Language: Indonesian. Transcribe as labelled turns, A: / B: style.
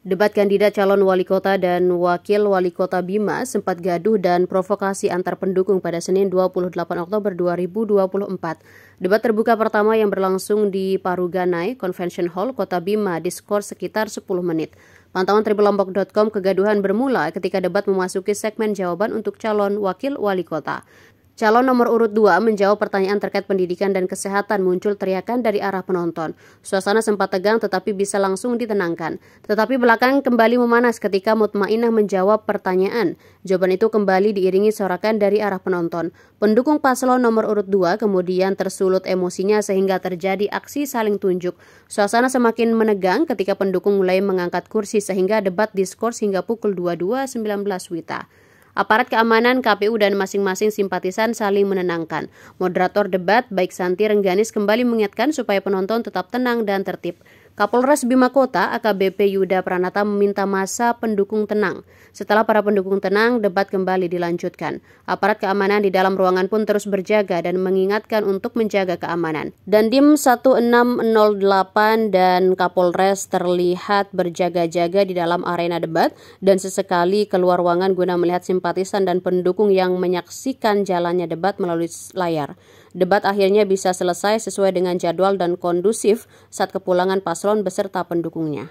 A: Debat kandidat calon wali kota dan wakil wali kota Bima sempat gaduh dan provokasi antar pendukung pada Senin 28 Oktober 2024. Debat terbuka pertama yang berlangsung di Paruganai Convention Hall Kota Bima diskor sekitar 10 menit. Pantauan tribulombok.com kegaduhan bermula ketika debat memasuki segmen jawaban untuk calon wakil wali kota. Calon nomor urut 2 menjawab pertanyaan terkait pendidikan dan kesehatan muncul teriakan dari arah penonton. Suasana sempat tegang tetapi bisa langsung ditenangkan. Tetapi belakang kembali memanas ketika Mutmainah menjawab pertanyaan. Jawaban itu kembali diiringi sorakan dari arah penonton. Pendukung paslon nomor urut 2 kemudian tersulut emosinya sehingga terjadi aksi saling tunjuk. Suasana semakin menegang ketika pendukung mulai mengangkat kursi sehingga debat diskors hingga pukul 22.19 Wita. Aparat keamanan KPU dan masing-masing simpatisan saling menenangkan. Moderator debat baik Santi Rengganis kembali mengingatkan supaya penonton tetap tenang dan tertib. Kapolres Bima Kota AKBP Yuda Pranata meminta masa pendukung tenang. Setelah para pendukung tenang, debat kembali dilanjutkan. Aparat keamanan di dalam ruangan pun terus berjaga dan mengingatkan untuk menjaga keamanan. Dan Dim 1608 dan Kapolres terlihat berjaga-jaga di dalam arena debat dan sesekali keluar ruangan guna melihat simpatisan dan pendukung yang menyaksikan jalannya debat melalui layar. Debat akhirnya bisa selesai sesuai dengan jadwal dan kondusif saat kepulangan paslon beserta pendukungnya.